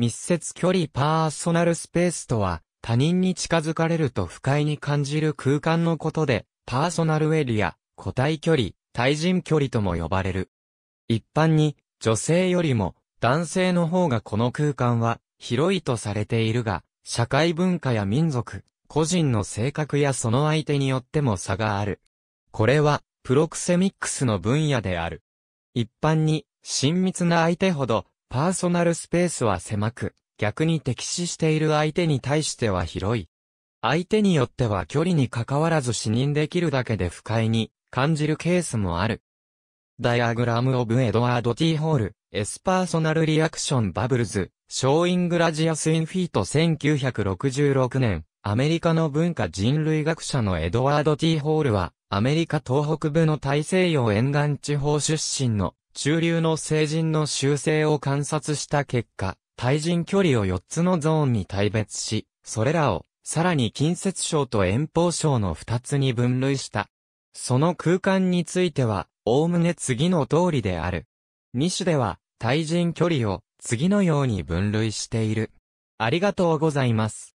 密接距離パーソナルスペースとは、他人に近づかれると不快に感じる空間のことで、パーソナルエリア、個体距離、対人距離とも呼ばれる。一般に、女性よりも、男性の方がこの空間は、広いとされているが、社会文化や民族、個人の性格やその相手によっても差がある。これは、プロクセミックスの分野である。一般に、親密な相手ほど、パーソナルスペースは狭く、逆に敵視している相手に対しては広い。相手によっては距離に関わらず視認できるだけで不快に感じるケースもある。 Diagram of Edward T. Hall's personal reaction bubbles, showing radius in feet 1966年、アメリカの文化人類学者のエドワード・ T・ホールは、アメリカ東北部の大西洋沿岸地方出身の中流の成人の習性を観察した結果、対人距離を4つのゾーンに大別し、それらを、さらに近接相と遠方相の2つに分類した。その空間については、おおむね次の通りである。2種では、対人距離を次のように分類している。ありがとうございます。